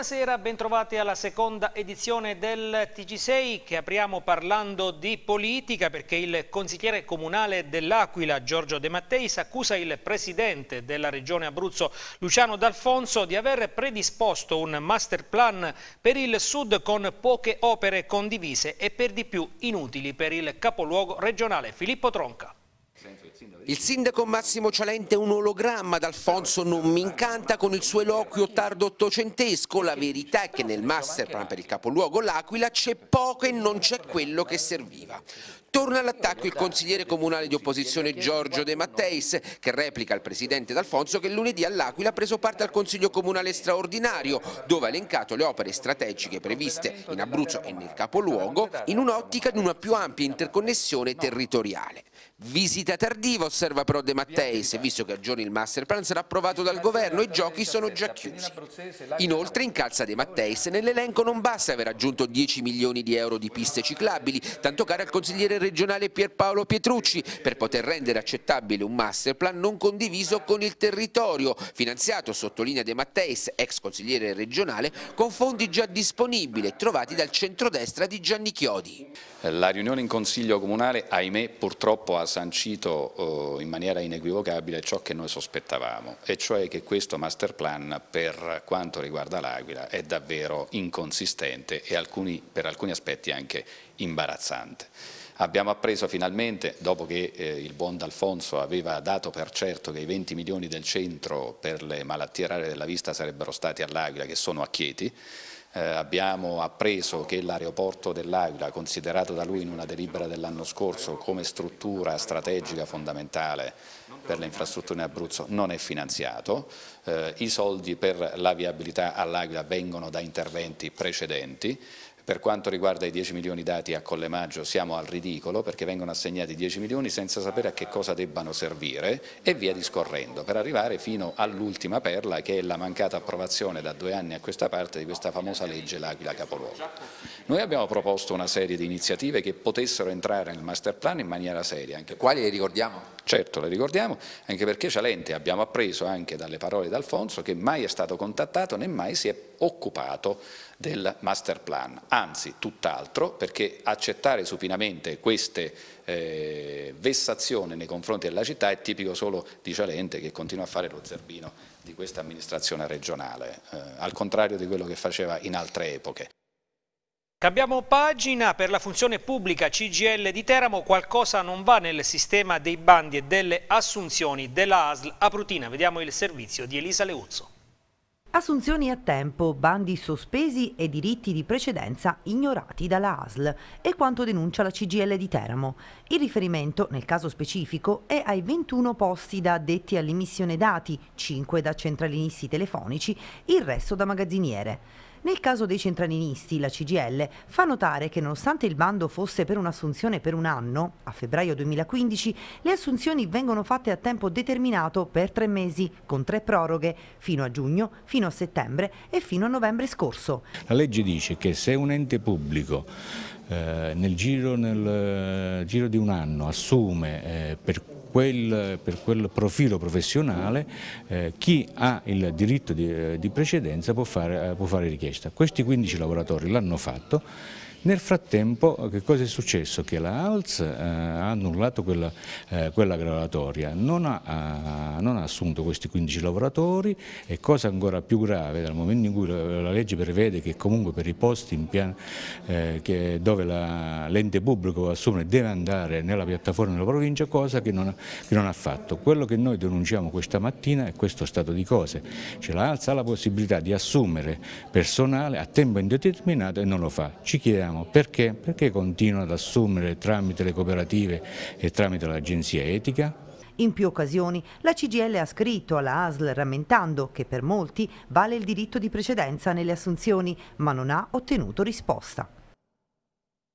Buonasera, bentrovati alla seconda edizione del TG6 che apriamo parlando di politica perché il consigliere comunale dell'Aquila Giorgio De Matteis accusa il presidente della regione Abruzzo Luciano D'Alfonso di aver predisposto un master plan per il sud con poche opere condivise e per di più inutili per il capoluogo regionale Filippo Tronca. Il sindaco Massimo Cialente è un ologramma d'Alfonso non mi incanta con il suo eloquio tardo ottocentesco. La verità è che nel masterplan per il capoluogo L'Aquila c'è poco e non c'è quello che serviva. Torna all'attacco il consigliere comunale di opposizione Giorgio De Matteis, che replica al presidente D'Alfonso che lunedì all'Aquila ha preso parte al consiglio comunale straordinario, dove ha elencato le opere strategiche previste in Abruzzo e nel capoluogo in un'ottica di una più ampia interconnessione territoriale. Visita tardiva, osserva però De Matteis, visto che a giorni il masterplan sarà approvato dal governo e i giochi sono già chiusi. Inoltre incalza De Matteis, nell'elenco non basta aver aggiunto 10 milioni di euro di piste ciclabili, tanto care al consigliere regionale Pierpaolo Pietrucci, per poter rendere accettabile un masterplan non condiviso con il territorio, finanziato, sottolinea De Matteis, ex consigliere regionale, con fondi già disponibili trovati dal centrodestra di Gianni Chiodi. La riunione in Consiglio Comunale, ahimè, purtroppo ha sancito in maniera inequivocabile ciò che noi sospettavamo, e cioè che questo master plan per quanto riguarda l'Aquila è davvero inconsistente e alcuni, per alcuni aspetti anche imbarazzante. Abbiamo appreso finalmente, dopo che eh, il buon D'Alfonso aveva dato per certo che i 20 milioni del centro per le malattie rare della vista sarebbero stati all'Aquila, che sono a Chieti, eh, abbiamo appreso che l'aeroporto dell'Aquila, considerato da lui in una delibera dell'anno scorso come struttura strategica fondamentale per le infrastrutture in Abruzzo, non è finanziato, eh, i soldi per la viabilità all'Aquila vengono da interventi precedenti, per quanto riguarda i 10 milioni dati a Collemaggio siamo al ridicolo perché vengono assegnati 10 milioni senza sapere a che cosa debbano servire e via discorrendo per arrivare fino all'ultima perla che è la mancata approvazione da due anni a questa parte di questa famosa legge L'Aquila Capoluogo. Noi abbiamo proposto una serie di iniziative che potessero entrare nel master plan in maniera seria. Quali le ricordiamo? Certo, le ricordiamo, anche perché Cialente abbiamo appreso anche dalle parole di Alfonso che mai è stato contattato né mai si è occupato del master plan, anzi tutt'altro perché accettare supinamente queste eh, vessazioni nei confronti della città è tipico solo di Cialente che continua a fare lo zerbino di questa amministrazione regionale, eh, al contrario di quello che faceva in altre epoche. Cambiamo pagina, per la funzione pubblica CGL di Teramo qualcosa non va nel sistema dei bandi e delle assunzioni della ASL Aprutina. Vediamo il servizio di Elisa Leuzzo. Assunzioni a tempo, bandi sospesi e diritti di precedenza ignorati dalla ASL è quanto denuncia la CGL di Teramo. Il riferimento, nel caso specifico, è ai 21 posti da addetti all'emissione dati, 5 da centralinisti telefonici, il resto da magazziniere. Nel caso dei centralinisti, la CGL fa notare che nonostante il bando fosse per un'assunzione per un anno, a febbraio 2015, le assunzioni vengono fatte a tempo determinato per tre mesi, con tre proroghe, fino a giugno, fino a settembre e fino a novembre scorso. La legge dice che se un ente pubblico eh, nel, giro, nel, giro, di un anno assume eh, per quel, per quel profilo professionale eh, chi ha il diritto di, eh, di precedenza può fare, può fare richiesta. Questi 15 lavoratori l'hanno fatto nel frattempo che cosa è successo? Che la ALS eh, ha annullato quella, eh, quella graduatoria, non ha, non ha, assunto questi 15 lavoratori e cosa ancora più grave dal momento in cui la, la legge prevede che comunque per i posti pian, eh, che, dove l'ente pubblico assume deve andare nella piattaforma della provincia, cosa che non, ha, che non ha fatto. Quello che noi denunciamo questa mattina è questo stato di cose, cioè la ALS ha la possibilità di assumere personale a tempo indeterminato e non lo fa. Ci chiediamo chiediamo perché? Perché continua ad assumere tramite le cooperative e tramite l'agenzia etica? In più occasioni la CGL ha scritto alla ASL rammentando che per molti vale il diritto di precedenza nelle assunzioni, ma non ha ottenuto risposta.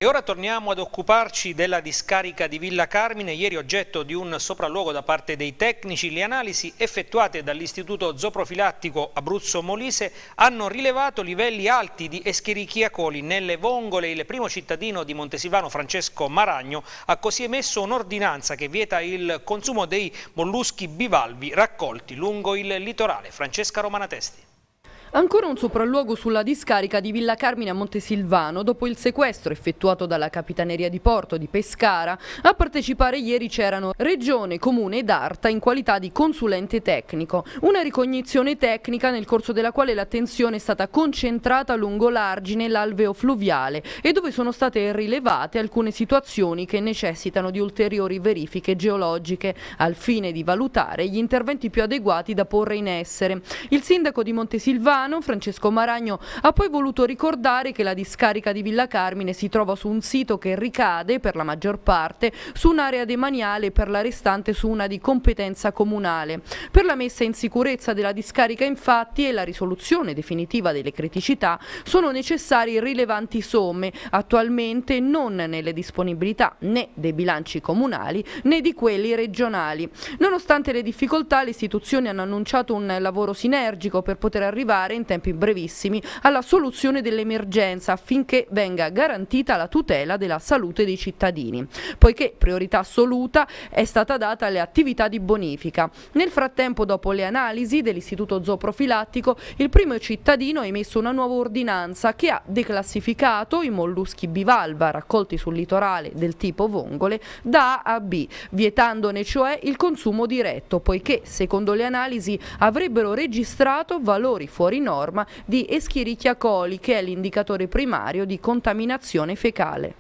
E ora torniamo ad occuparci della discarica di Villa Carmine, ieri oggetto di un sopralluogo da parte dei tecnici. Le analisi effettuate dall'Istituto Zooprofilattico Abruzzo Molise hanno rilevato livelli alti di Escherichia coli nelle vongole. Il primo cittadino di Montesivano, Francesco Maragno, ha così emesso un'ordinanza che vieta il consumo dei molluschi bivalvi raccolti lungo il litorale. Francesca Romanatesti. Ancora un sopralluogo sulla discarica di Villa Carmine a Montesilvano dopo il sequestro effettuato dalla Capitaneria di Porto di Pescara. A partecipare ieri c'erano Regione, Comune ed Arta in qualità di consulente tecnico. Una ricognizione tecnica nel corso della quale l'attenzione è stata concentrata lungo l'argine e l'alveo fluviale e dove sono state rilevate alcune situazioni che necessitano di ulteriori verifiche geologiche al fine di valutare gli interventi più adeguati da porre in essere. Il sindaco di Montesilvano Milano, Francesco Maragno, ha poi voluto ricordare che la discarica di Villa Carmine si trova su un sito che ricade, per la maggior parte, su un'area demaniale e per la restante su una di competenza comunale. Per la messa in sicurezza della discarica, infatti, e la risoluzione definitiva delle criticità, sono necessarie rilevanti somme, attualmente non nelle disponibilità né dei bilanci comunali né di quelli regionali. Nonostante le difficoltà, le istituzioni hanno annunciato un lavoro sinergico per poter arrivare in tempi brevissimi alla soluzione dell'emergenza affinché venga garantita la tutela della salute dei cittadini, poiché priorità assoluta è stata data alle attività di bonifica. Nel frattempo, dopo le analisi dell'Istituto Zooprofilattico, il primo cittadino ha emesso una nuova ordinanza che ha declassificato i molluschi bivalva raccolti sul litorale del tipo vongole da A a B, vietandone cioè il consumo diretto, poiché secondo le analisi avrebbero registrato valori fuori norma di Escherichia coli, che è l'indicatore primario di contaminazione fecale.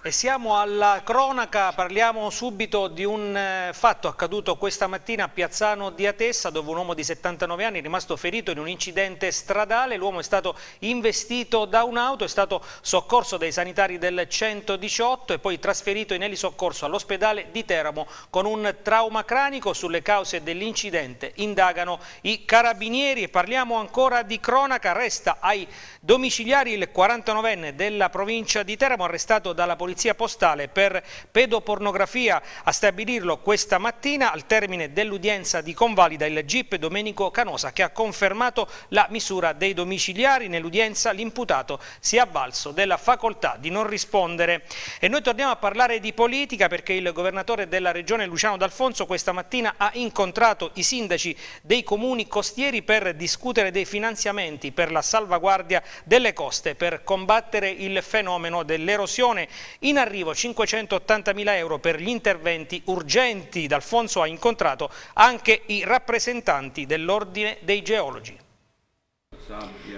E siamo alla cronaca, parliamo subito di un eh, fatto accaduto questa mattina a Piazzano di Atessa dove un uomo di 79 anni è rimasto ferito in un incidente stradale, l'uomo è stato investito da un'auto, è stato soccorso dai sanitari del 118 e poi trasferito in elisoccorso all'ospedale di Teramo con un trauma cranico. Sulle cause dell'incidente. Indagano i carabinieri. E parliamo ancora di cronaca, resta ai domiciliari il 49enne della provincia di Teramo arrestato dalla polizia polizia postale per pedopornografia. A stabilirlo questa mattina al termine dell'udienza di convalida il GIP Domenico Canosa che ha confermato la misura dei domiciliari. Nell'udienza l'imputato si è avvalso della facoltà di non rispondere. E noi torniamo a parlare di politica perché il governatore della regione Luciano D'Alfonso questa mattina ha incontrato i sindaci dei comuni costieri per discutere dei finanziamenti per la salvaguardia delle coste per combattere il fenomeno dell'erosione. In arrivo 580.000 euro per gli interventi urgenti. D'Alfonso ha incontrato anche i rappresentanti dell'Ordine dei Geologi.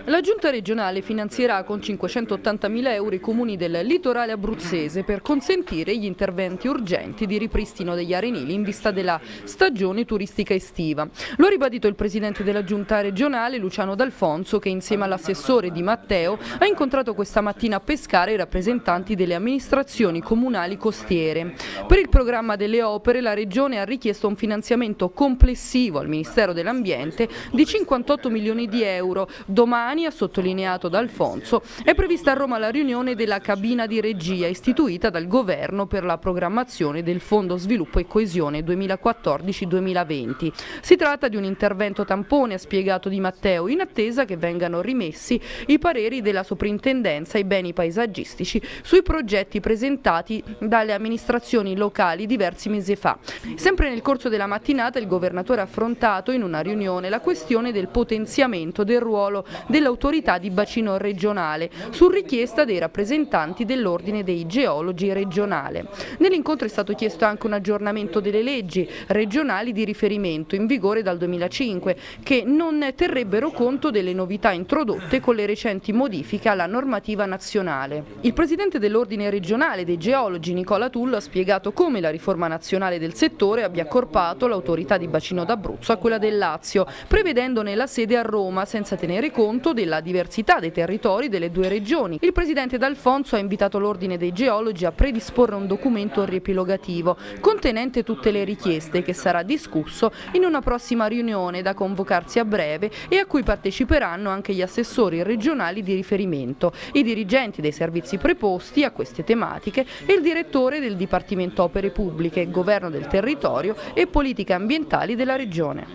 La giunta regionale finanzierà con 580.000 euro i comuni del litorale abruzzese per consentire gli interventi urgenti di ripristino degli arenili in vista della stagione turistica estiva. Lo ha ribadito il presidente della giunta regionale Luciano D'Alfonso che insieme all'assessore Di Matteo ha incontrato questa mattina a Pescara i rappresentanti delle amministrazioni comunali costiere. Per il programma delle opere la regione ha richiesto un finanziamento complessivo al Ministero dell'Ambiente di 58 milioni di euro Domani, ha sottolineato D'Alfonso, è prevista a Roma la riunione della cabina di regia istituita dal Governo per la programmazione del Fondo Sviluppo e Coesione 2014-2020. Si tratta di un intervento tampone, ha spiegato Di Matteo, in attesa che vengano rimessi i pareri della Soprintendenza ai beni paesaggistici sui progetti presentati dalle amministrazioni locali diversi mesi fa. Sempre nel corso della mattinata il Governatore ha affrontato in una riunione la questione del potenziamento del ruolo ruolo dell'autorità di bacino regionale su richiesta dei rappresentanti dell'Ordine dei Geologi regionale. Nell'incontro è stato chiesto anche un aggiornamento delle leggi regionali di riferimento in vigore dal 2005 che non terrebbero conto delle novità introdotte con le recenti modifiche alla normativa nazionale. Il presidente dell'Ordine regionale dei Geologi Nicola Tullo ha spiegato come la riforma nazionale del settore abbia accorpato l'autorità di bacino d'Abruzzo a quella del Lazio, prevedendone la sede a Roma senza tenere tenere conto della diversità dei territori delle due regioni. Il presidente D'Alfonso ha invitato l'Ordine dei Geologi a predisporre un documento riepilogativo contenente tutte le richieste che sarà discusso in una prossima riunione da convocarsi a breve e a cui parteciperanno anche gli assessori regionali di riferimento, i dirigenti dei servizi preposti a queste tematiche e il direttore del Dipartimento Opere Pubbliche, Governo del Territorio e Politiche Ambientali della Regione.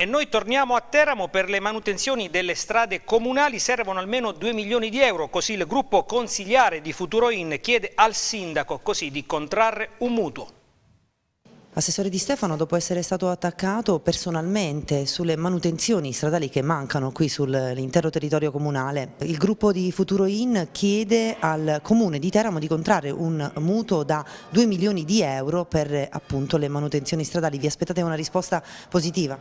E noi torniamo a Teramo per le manutenzioni delle strade comunali, servono almeno 2 milioni di euro, così il gruppo consigliare di Futuroin chiede al sindaco così di contrarre un mutuo. Assessore Di Stefano, dopo essere stato attaccato personalmente sulle manutenzioni stradali che mancano qui sull'intero territorio comunale, il gruppo di Futuro In chiede al comune di Teramo di contrarre un mutuo da 2 milioni di euro per appunto le manutenzioni stradali. Vi aspettate una risposta positiva?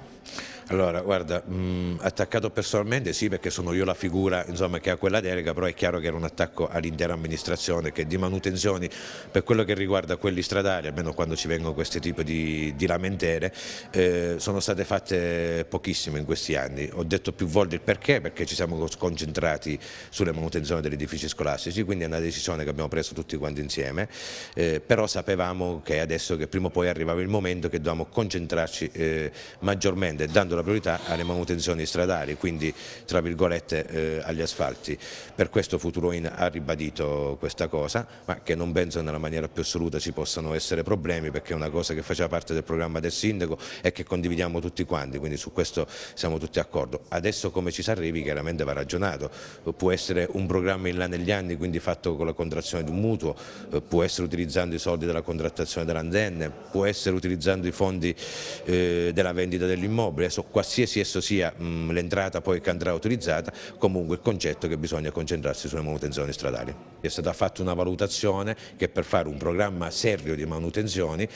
Allora, guarda, mh, attaccato personalmente sì perché sono io la figura insomma, che ha quella delega, però è chiaro che era un attacco all'intera amministrazione che di manutenzioni per quello che riguarda quelli stradali, almeno quando ci vengono questi tipi di, di lamentele, eh, sono state fatte pochissime in questi anni. Ho detto più volte il perché, perché ci siamo concentrati sulle manutenzioni degli edifici scolastici, quindi è una decisione che abbiamo preso tutti quanti insieme, eh, però sapevamo che adesso che prima o poi arrivava il momento che dovevamo concentrarci eh, maggiormente, dando la priorità alle manutenzioni stradali, quindi tra virgolette eh, agli asfalti. Per questo Futuroin ha ribadito questa cosa, ma che non penso nella maniera più assoluta ci possano essere problemi perché è una cosa che faceva parte del programma del sindaco e che condividiamo tutti quanti, quindi su questo siamo tutti d'accordo. Adesso come ci si arrivi chiaramente va ragionato, può essere un programma in là negli anni, quindi fatto con la contrazione di un mutuo, eh, può essere utilizzando i soldi della contrattazione dell'antenne, può essere utilizzando i fondi eh, della vendita dell'immobile, qualsiasi esso sia l'entrata poi che andrà utilizzata, comunque il concetto è che bisogna concentrarsi sulle manutenzioni stradali. È stata fatta una valutazione che per fare un programma serio di manutenzioni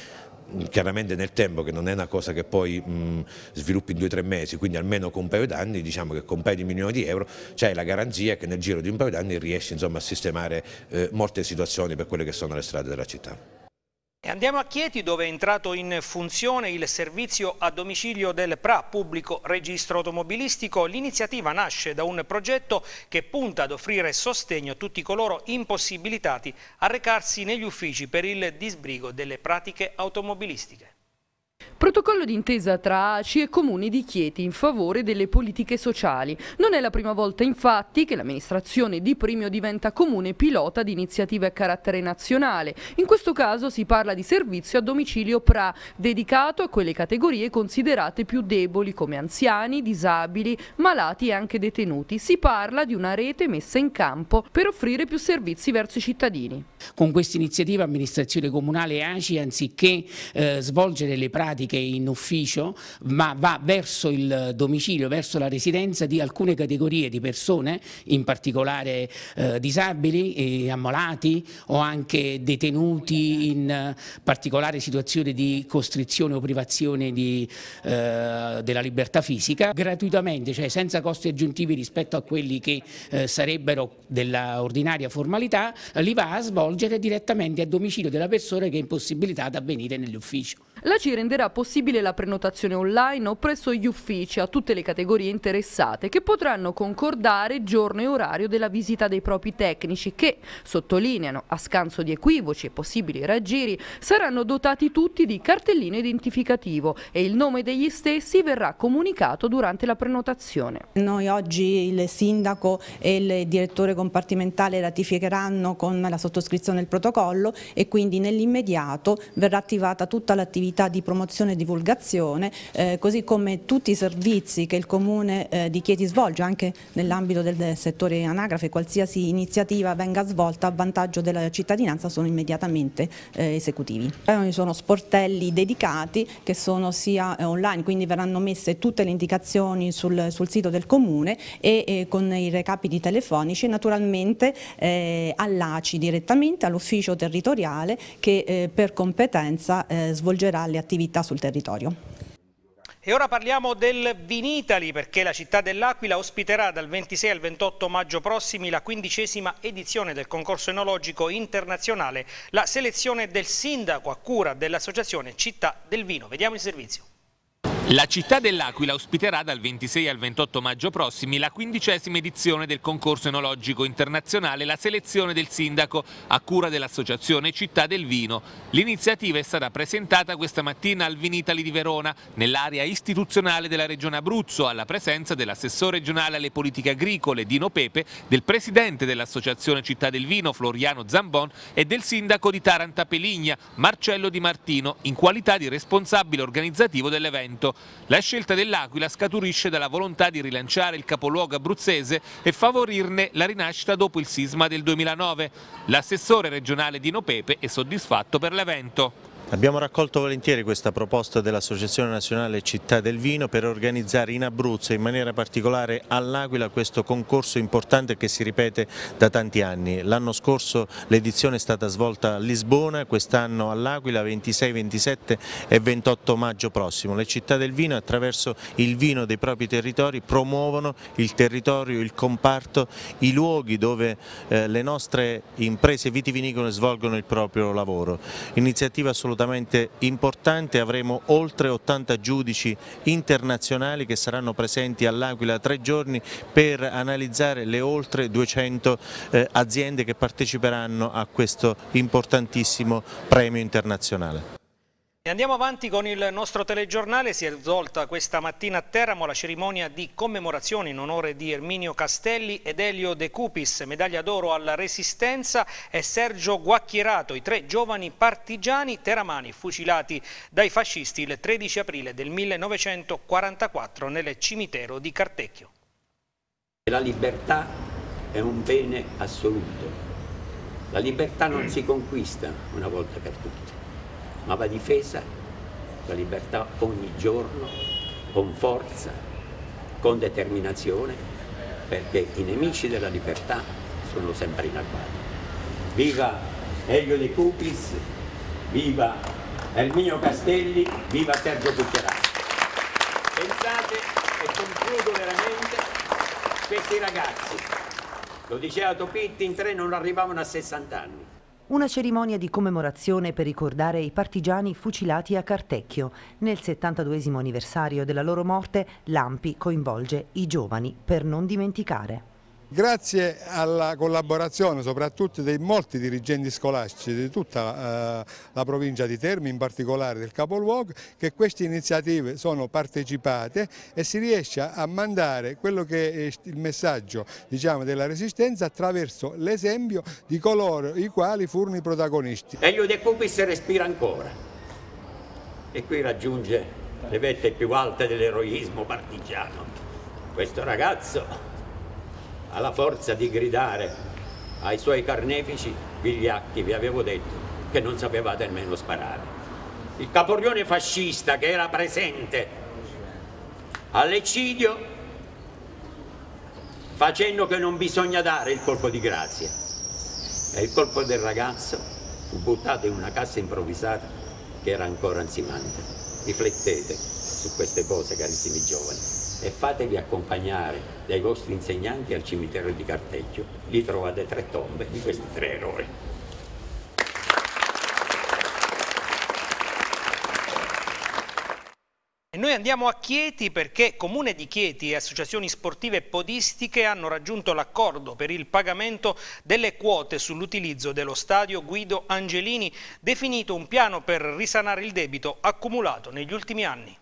chiaramente nel tempo che non è una cosa che poi mh, sviluppi in due o tre mesi, quindi almeno con un paio d'anni, diciamo che con un paio di milioni di euro c'è la garanzia che nel giro di un paio d'anni riesci insomma, a sistemare eh, molte situazioni per quelle che sono le strade della città. E andiamo a Chieti dove è entrato in funzione il servizio a domicilio del PRA, pubblico registro automobilistico. L'iniziativa nasce da un progetto che punta ad offrire sostegno a tutti coloro impossibilitati a recarsi negli uffici per il disbrigo delle pratiche automobilistiche. Protocollo d'intesa tra ACI e Comuni di Chieti in favore delle politiche sociali. Non è la prima volta infatti che l'amministrazione di Primio diventa comune pilota di iniziative a carattere nazionale. In questo caso si parla di servizio a domicilio PRA, dedicato a quelle categorie considerate più deboli come anziani, disabili, malati e anche detenuti. Si parla di una rete messa in campo per offrire più servizi verso i cittadini. Con questa iniziativa amministrazione comunale ACI anziché eh, svolgere le pratiche anche in ufficio, ma va verso il domicilio, verso la residenza di alcune categorie di persone, in particolare eh, disabili, e ammalati o anche detenuti in particolare situazioni di costrizione o privazione di, eh, della libertà fisica, gratuitamente, cioè senza costi aggiuntivi rispetto a quelli che eh, sarebbero della ordinaria formalità, li va a svolgere direttamente a domicilio della persona che è impossibilitata a venire negli uffici. La CI renderà possibile la prenotazione online o presso gli uffici a tutte le categorie interessate che potranno concordare giorno e orario della visita dei propri tecnici che, sottolineano, a scanso di equivoci e possibili raggiri, saranno dotati tutti di cartellino identificativo e il nome degli stessi verrà comunicato durante la prenotazione. Noi oggi il sindaco e il direttore compartimentale ratificheranno con la sottoscrizione del protocollo e quindi nell'immediato verrà attivata tutta l'attività attività di promozione e divulgazione, eh, così come tutti i servizi che il Comune eh, di Chieti svolge anche nell'ambito del settore anagrafe, qualsiasi iniziativa venga svolta a vantaggio della cittadinanza sono immediatamente eh, esecutivi. Ci sono sportelli dedicati che sono sia eh, online, quindi verranno messe tutte le indicazioni sul, sul sito del Comune e eh, con i recapiti telefonici naturalmente eh, all'ACI direttamente, all'ufficio territoriale che per competenza svolgerà le attività sul territorio. E ora parliamo del Vinitali perché la città dell'Aquila ospiterà dal 26 al 28 maggio prossimi la quindicesima edizione del concorso enologico internazionale, la selezione del sindaco a cura dell'associazione Città del Vino. Vediamo il servizio. La città dell'Aquila ospiterà dal 26 al 28 maggio prossimi la quindicesima edizione del concorso enologico internazionale La selezione del sindaco a cura dell'associazione Città del Vino. L'iniziativa è stata presentata questa mattina al Vinitali di Verona, nell'area istituzionale della regione Abruzzo, alla presenza dell'assessore regionale alle politiche agricole Dino Pepe, del presidente dell'associazione Città del Vino Floriano Zambon e del sindaco di Taranta Peligna Marcello Di Martino, in qualità di responsabile organizzativo dell'evento. La scelta dell'Aquila scaturisce dalla volontà di rilanciare il capoluogo abruzzese e favorirne la rinascita dopo il sisma del 2009. L'assessore regionale Dino Pepe è soddisfatto per l'evento. Abbiamo raccolto volentieri questa proposta dell'Associazione Nazionale Città del Vino per organizzare in Abruzzo in maniera particolare all'Aquila questo concorso importante che si ripete da tanti anni. L'anno scorso l'edizione è stata svolta a Lisbona, quest'anno all'Aquila 26, 27 e 28 maggio prossimo. Le città del vino attraverso il vino dei propri territori promuovono il territorio, il comparto, i luoghi dove eh, le nostre imprese vitivinicole svolgono il proprio lavoro. Iniziativa assolutamente assolutamente importante, avremo oltre 80 giudici internazionali che saranno presenti all'Aquila tre giorni per analizzare le oltre 200 eh, aziende che parteciperanno a questo importantissimo premio internazionale. E andiamo avanti con il nostro telegiornale, si è svolta questa mattina a Teramo la cerimonia di commemorazione in onore di Erminio Castelli ed Elio De Cupis, medaglia d'oro alla Resistenza e Sergio Guacchierato, i tre giovani partigiani teramani fucilati dai fascisti il 13 aprile del 1944 nel cimitero di Cartecchio. La libertà è un bene assoluto, la libertà non si conquista una volta per tutte ma va difesa la libertà ogni giorno, con forza, con determinazione, perché i nemici della libertà sono sempre in agguato. Viva Elio De Cupis, viva Erminio Castelli, viva Sergio Cucchiarati. Pensate, e concludo veramente, questi ragazzi, lo diceva Topitti, in tre non arrivavano a 60 anni una cerimonia di commemorazione per ricordare i partigiani fucilati a Cartecchio. Nel 72 anniversario della loro morte, l'AMPI coinvolge i giovani per non dimenticare. Grazie alla collaborazione soprattutto dei molti dirigenti scolastici di tutta eh, la provincia di Termi, in particolare del capoluogo, che queste iniziative sono partecipate e si riesce a mandare quello che è il messaggio diciamo, della resistenza attraverso l'esempio di coloro i quali furono i protagonisti. Elio De Cupis respira ancora e qui raggiunge le vette più alte dell'eroismo partigiano. Questo ragazzo ha la forza di gridare ai suoi carnefici, vigliacchi, vi avevo detto, che non sapevate nemmeno sparare. Il caporione fascista che era presente all'eccidio facendo che non bisogna dare il colpo di grazia. E il colpo del ragazzo fu buttato in una cassa improvvisata che era ancora ansimante. Riflettete su queste cose, carissimi giovani e fatevi accompagnare dai vostri insegnanti al cimitero di Cartecchio. Lì trovate tre tombe di questi tre eroi. E noi andiamo a Chieti perché Comune di Chieti e associazioni sportive podistiche hanno raggiunto l'accordo per il pagamento delle quote sull'utilizzo dello stadio Guido Angelini, definito un piano per risanare il debito accumulato negli ultimi anni.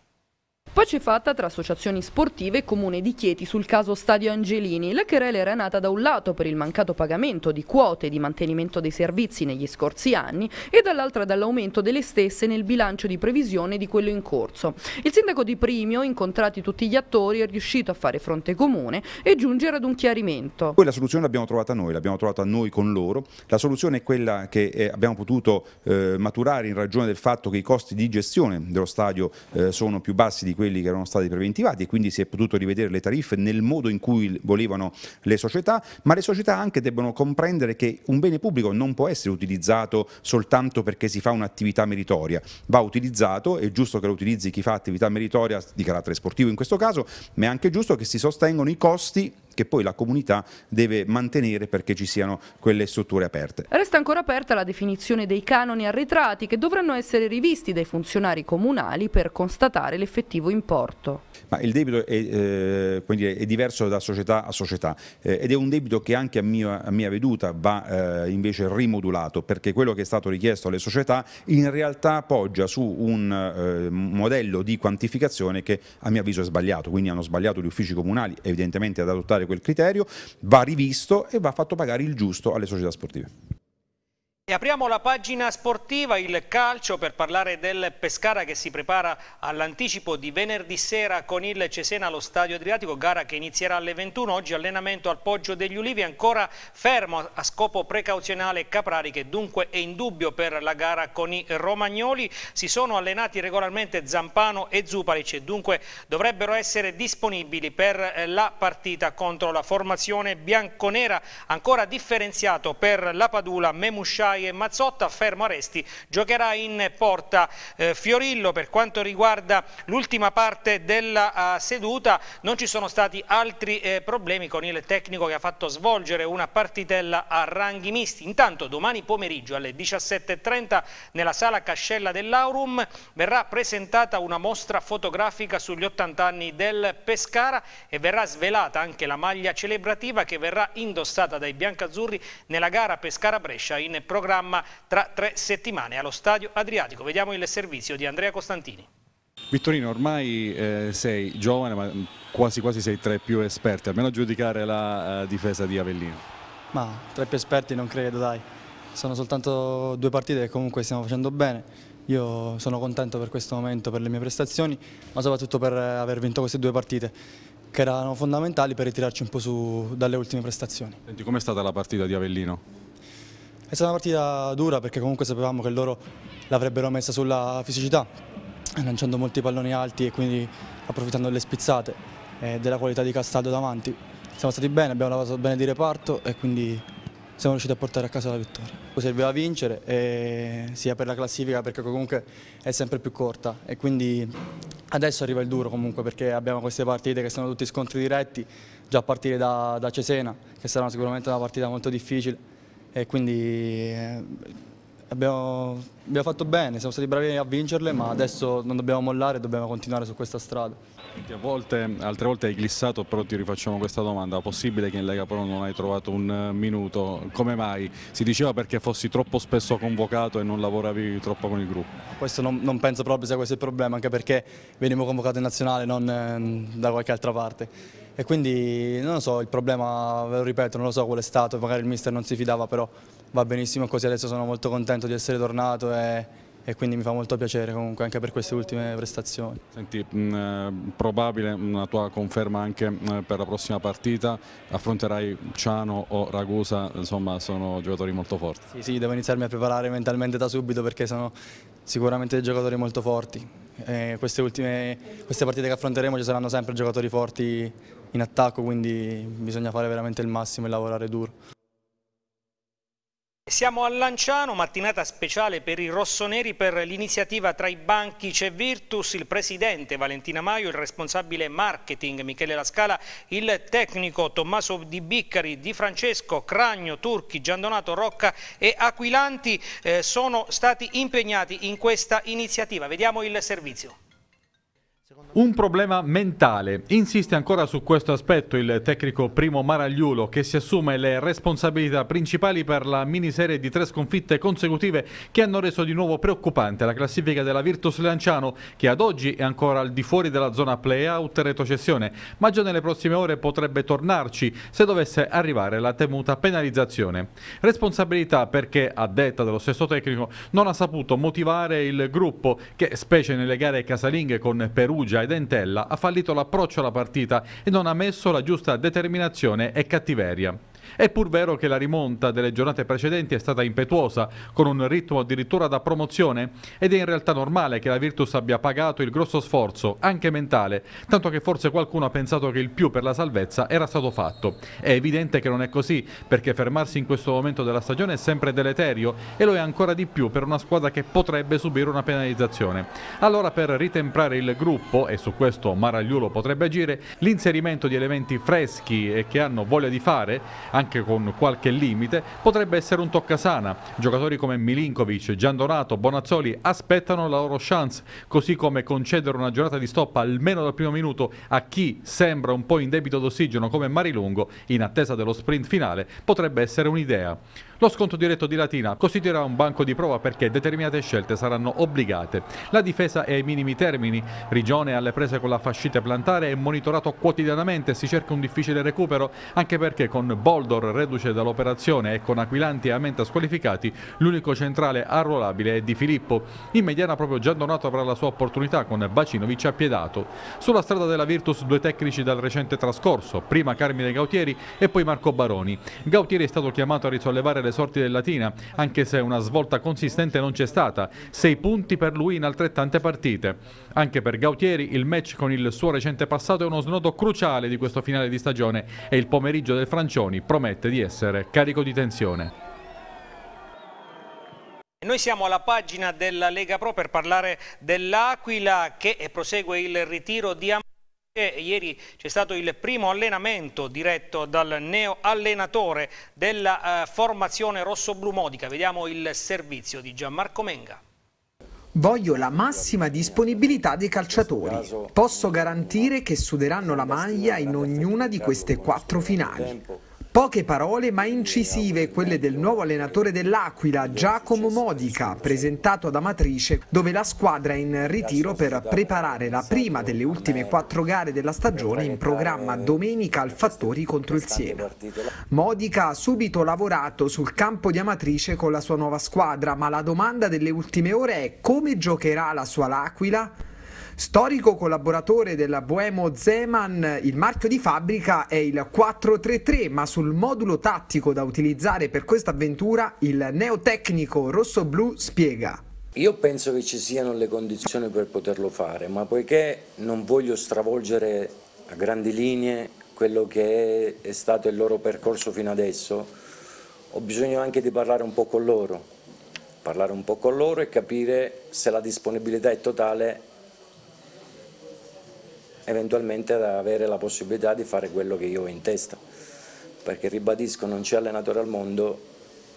Pace fatta tra associazioni sportive e comune di Chieti sul caso Stadio Angelini. La querela era nata da un lato per il mancato pagamento di quote di mantenimento dei servizi negli scorsi anni e dall'altra dall'aumento delle stesse nel bilancio di previsione di quello in corso. Il sindaco di Primio, incontrati tutti gli attori, è riuscito a fare fronte comune e giungere ad un chiarimento. Poi la soluzione l'abbiamo trovata noi, l'abbiamo trovata noi con loro. La soluzione è quella che eh, abbiamo potuto eh, maturare in ragione del fatto che i costi di gestione dello stadio eh, sono più bassi di quelli che erano stati preventivati e quindi si è potuto rivedere le tariffe nel modo in cui volevano le società, ma le società anche debbono comprendere che un bene pubblico non può essere utilizzato soltanto perché si fa un'attività meritoria, va utilizzato, è giusto che lo utilizzi chi fa attività meritoria di carattere sportivo in questo caso, ma è anche giusto che si sostengono i costi che poi la comunità deve mantenere perché ci siano quelle strutture aperte. Resta ancora aperta la definizione dei canoni arretrati che dovranno essere rivisti dai funzionari comunali per constatare l'effettivo importo. Ma il debito è, eh, dire, è, diverso da società a società eh, ed è un debito che anche a mia, a mia veduta va eh, invece rimodulato perché quello che è stato richiesto alle società in realtà poggia su un eh, modello di quantificazione che a mio avviso è sbagliato, quindi hanno sbagliato gli uffici comunali evidentemente ad adottare quel criterio, va rivisto e va fatto pagare il giusto alle società sportive. E apriamo la pagina sportiva, il calcio, per parlare del Pescara che si prepara all'anticipo di venerdì sera con il Cesena allo Stadio Adriatico, gara che inizierà alle 21. Oggi allenamento al Poggio degli Ulivi, ancora fermo a scopo precauzionale Caprari che dunque è in dubbio per la gara con i romagnoli. Si sono allenati regolarmente Zampano e Zupalic e dunque dovrebbero essere disponibili per la partita contro la formazione bianconera. Ancora differenziato per la Padula, Memusciai e Mazzotta, fermo Aresti, giocherà in porta eh, Fiorillo. Per quanto riguarda l'ultima parte della uh, seduta non ci sono stati altri eh, problemi con il tecnico che ha fatto svolgere una partitella a ranghi misti. Intanto domani pomeriggio alle 17.30 nella sala Cascella dell'Aurum verrà presentata una mostra fotografica sugli 80 anni del Pescara e verrà svelata anche la maglia celebrativa che verrà indossata dai biancazzurri nella gara Pescara-Brescia in programma programma tra tre settimane allo Stadio Adriatico. Vediamo il servizio di Andrea Costantini. Vittorino, ormai eh, sei giovane ma quasi quasi sei tra i più esperti, almeno a giudicare la uh, difesa di Avellino. Ma tra i più esperti non credo, dai. Sono soltanto due partite che comunque stiamo facendo bene. Io sono contento per questo momento, per le mie prestazioni, ma soprattutto per aver vinto queste due partite che erano fondamentali per ritirarci un po' su dalle ultime prestazioni. Senti, com'è stata la partita di Avellino? È stata una partita dura perché comunque sapevamo che loro l'avrebbero messa sulla fisicità, lanciando molti palloni alti e quindi approfittando delle spizzate e della qualità di Castaldo davanti. Siamo stati bene, abbiamo lavorato bene di reparto e quindi siamo riusciti a portare a casa la vittoria. Serviva vincere sia per la classifica perché comunque è sempre più corta e quindi adesso arriva il duro comunque perché abbiamo queste partite che sono tutti scontri diretti, già a partire da, da Cesena che sarà sicuramente una partita molto difficile e quindi eh, abbiamo, abbiamo, fatto bene, siamo stati bravi a vincerle ma adesso non dobbiamo mollare, dobbiamo continuare su questa strada. Volte, altre volte hai glissato, però ti rifacciamo questa domanda, possibile che in Lega Pro non hai trovato un minuto? Come mai? Si diceva perché fossi troppo spesso convocato e non lavoravi troppo con il gruppo? Questo non, non penso proprio sia questo il problema, anche perché venivo convocato in nazionale, non eh, da qualche altra parte e quindi non lo so, il problema, ve lo ripeto, non lo so qual è stato, magari il mister non si fidava, però va benissimo così, adesso sono molto contento di essere tornato e, e quindi mi fa molto piacere comunque anche per queste ultime prestazioni. Senti, mh, eh, probabile una tua conferma anche mh, per la prossima partita, affronterai Ciano o Ragusa, insomma sono giocatori molto forti. Sì, sì, devo iniziarmi a preparare mentalmente da subito perché sono sicuramente dei giocatori molto forti. Queste, ultime, queste partite che affronteremo ci saranno sempre giocatori forti in attacco, quindi bisogna fare veramente il massimo e lavorare duro. Siamo a Lanciano, mattinata speciale per i rossoneri per l'iniziativa Tra i banchi c'è Virtus, il presidente Valentina Maio, il responsabile marketing Michele Lascala, il tecnico Tommaso Di Biccari, Di Francesco, Cragno, Turchi, Giandonato, Rocca e Aquilanti eh, sono stati impegnati in questa iniziativa. Vediamo il servizio. Un problema mentale. Insiste ancora su questo aspetto il tecnico Primo Maragliulo che si assume le responsabilità principali per la miniserie di tre sconfitte consecutive che hanno reso di nuovo preoccupante la classifica della Virtus Lanciano che ad oggi è ancora al di fuori della zona play-out retrocessione ma già nelle prossime ore potrebbe tornarci se dovesse arrivare la temuta penalizzazione. Responsabilità perché, a detta dello stesso tecnico, non ha saputo motivare il gruppo che, specie nelle gare casalinghe con Perugia ed Entella ha fallito l'approccio alla partita e non ha messo la giusta determinazione e cattiveria. È pur vero che la rimonta delle giornate precedenti è stata impetuosa, con un ritmo addirittura da promozione, ed è in realtà normale che la Virtus abbia pagato il grosso sforzo, anche mentale, tanto che forse qualcuno ha pensato che il più per la salvezza era stato fatto. È evidente che non è così, perché fermarsi in questo momento della stagione è sempre deleterio e lo è ancora di più per una squadra che potrebbe subire una penalizzazione. Allora per ritemprare il gruppo, e su questo Maragliulo potrebbe agire, l'inserimento di elementi freschi e che hanno voglia di fare, anche con qualche limite, potrebbe essere un toccasana. Giocatori come Milinkovic, Giandonato, Bonazzoli aspettano la loro chance, così come concedere una giornata di stop almeno dal primo minuto a chi sembra un po' in debito d'ossigeno come Marilungo, in attesa dello sprint finale, potrebbe essere un'idea. Lo sconto diretto di Latina costituirà un banco di prova perché determinate scelte saranno obbligate. La difesa è ai minimi termini, Rigione alle prese con la fascite plantare è monitorato quotidianamente, si cerca un difficile recupero anche perché con Boldor reduce dall'operazione e con Aquilanti e Amenta squalificati l'unico centrale arruolabile è Di Filippo. In mediana proprio Gian Donato avrà la sua opportunità con Bacinovic appiedato. Sulla strada della Virtus due tecnici dal recente trascorso, prima Carmine Gautieri e poi Marco Baroni. Gautieri è stato chiamato a risollevare le sorti del Latina, anche se una svolta consistente non c'è stata. Sei punti per lui in altrettante partite. Anche per Gautieri il match con il suo recente passato è uno snodo cruciale di questo finale di stagione e il pomeriggio del Francioni promette di essere carico di tensione. Noi siamo alla pagina della Lega Pro per parlare dell'Aquila che prosegue il ritiro di Amatrice. Ieri c'è stato il primo allenamento diretto dal neo allenatore della uh, formazione rosso-blu modica. Vediamo il servizio di Gianmarco Menga. Voglio la massima disponibilità dei calciatori. Posso garantire che suderanno la maglia in ognuna di queste quattro finali. Poche parole ma incisive quelle del nuovo allenatore dell'Aquila, Giacomo Modica, presentato ad Amatrice, dove la squadra è in ritiro per preparare la prima delle ultime quattro gare della stagione in programma domenica al Fattori contro il Siena. Modica ha subito lavorato sul campo di Amatrice con la sua nuova squadra, ma la domanda delle ultime ore è come giocherà la sua L'Aquila? Storico collaboratore della Boemo Zeman, il marchio di fabbrica è il 433, ma sul modulo tattico da utilizzare per questa avventura il neotecnico rosso-blu spiega. Io penso che ci siano le condizioni per poterlo fare, ma poiché non voglio stravolgere a grandi linee quello che è, è stato il loro percorso fino adesso, ho bisogno anche di parlare un po' con loro, parlare un po' con loro e capire se la disponibilità è totale eventualmente ad avere la possibilità di fare quello che io ho in testa, perché ribadisco non c'è allenatore al mondo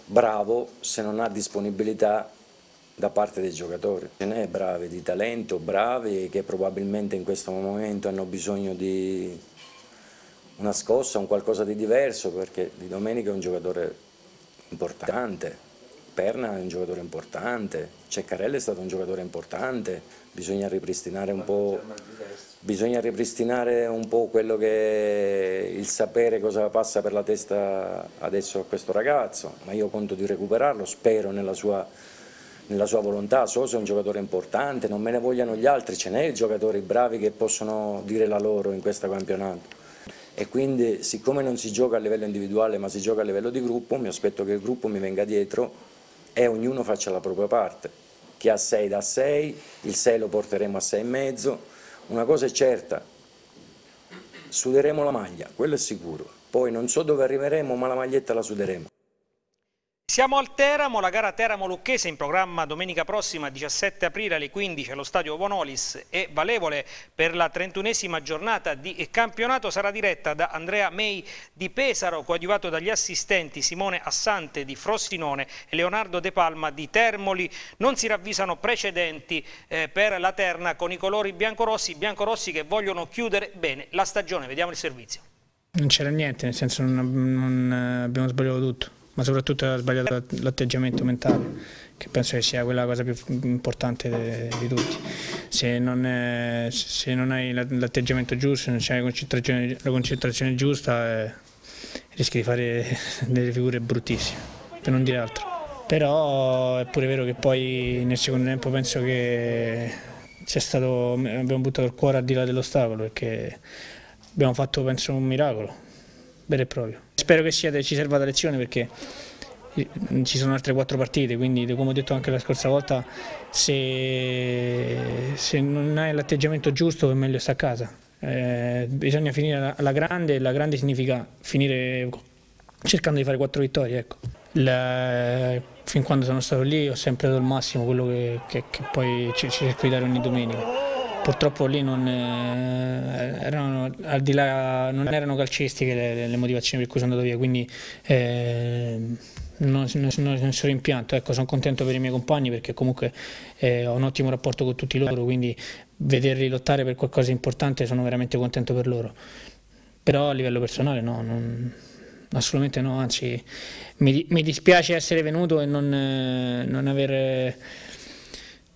bravo se non ha disponibilità da parte dei giocatori. Ce n'è bravi di talento, bravi che probabilmente in questo momento hanno bisogno di una scossa, un qualcosa di diverso, perché Di Domenica è un giocatore importante, Perna è un giocatore importante, Ceccarelli è stato un giocatore importante, bisogna ripristinare un po', ripristinare un po quello che è il sapere cosa passa per la testa adesso a questo ragazzo, ma io conto di recuperarlo, spero nella sua, nella sua volontà, Soso è un giocatore importante, non me ne vogliano gli altri, ce n'è giocatori bravi che possono dire la loro in questo campionato. E quindi siccome non si gioca a livello individuale ma si gioca a livello di gruppo, mi aspetto che il gruppo mi venga dietro e ognuno faccia la propria parte. Chi ha 6 da 6, il 6 lo porteremo a 6,5. Una cosa è certa, suderemo la maglia, quello è sicuro. Poi non so dove arriveremo, ma la maglietta la suderemo. Siamo al Teramo, la gara Teramo-Lucchese in programma domenica prossima 17 aprile alle 15 allo stadio Bonolis e valevole per la 31esima giornata di campionato sarà diretta da Andrea Mei di Pesaro coadiuvato dagli assistenti Simone Assante di Frostinone e Leonardo De Palma di Termoli. Non si ravvisano precedenti eh, per la terna con i colori biancorossi, biancorossi che vogliono chiudere bene la stagione. Vediamo il servizio. Non c'era niente, nel senso non, non eh, abbiamo sbagliato tutto ma soprattutto ha sbagliato l'atteggiamento mentale che penso che sia quella cosa più importante di tutti. Se non, è, se non hai l'atteggiamento giusto, non c'hai la concentrazione, la concentrazione giusta, eh, rischi di fare delle figure bruttissime, per non dire altro. Però è pure vero che poi nel secondo tempo penso che stato, abbiamo buttato il cuore al di là dell'ostacolo perché abbiamo fatto penso un miracolo vero e proprio. Spero che sia, ci serva da lezione perché ci sono altre quattro partite, quindi come ho detto anche la scorsa volta, se, se non hai l'atteggiamento giusto è meglio stare a casa. Eh, bisogna finire alla grande, la grande significa finire cercando di fare quattro vittorie. Ecco. La, fin quando sono stato lì ho sempre dato il massimo, quello che, che, che poi cerco di dare ogni domenica purtroppo lì non, eh, erano, al di là, non erano calcistiche le, le, motivazioni per cui sono andato via, quindi eh, non, non, non sono rimpianto. Ecco, sono contento per i miei compagni perché comunque eh, ho un ottimo rapporto con tutti loro, quindi vederli lottare per qualcosa di importante sono veramente contento per loro. Però a livello personale no, non, assolutamente no, anzi mi, mi dispiace essere venuto e non, non aver,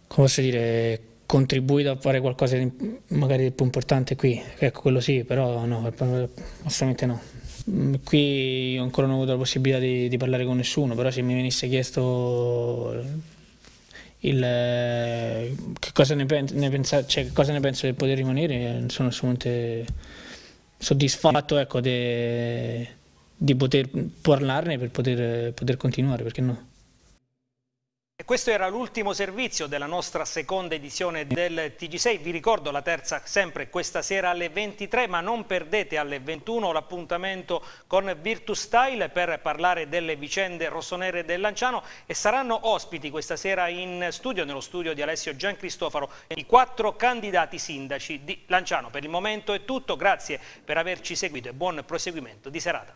come posso dire, contribuito a fare qualcosa di magari di più importante qui, ecco quello sì, però no, assolutamente no. Mm, qui ancora non ho avuto la possibilità di, di parlare con nessuno, però se mi venisse chiesto il, che cosa ne, pen, ne pensa, cioè, cosa ne penso di poter rimanere, sono assolutamente soddisfatto ecco, di poter parlarne per poter, poter continuare, perché no? E questo era l'ultimo servizio della nostra seconda edizione del TG6, vi ricordo la terza sempre questa sera alle 23, ma non perdete alle 21 l'appuntamento con Virtus Style per parlare delle vicende rossonere del Lanciano e saranno ospiti questa sera in studio, nello studio di Alessio Giancristofaro, i quattro candidati sindaci di Lanciano. Per il momento è tutto, grazie per averci seguito e buon proseguimento di serata.